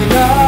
my love.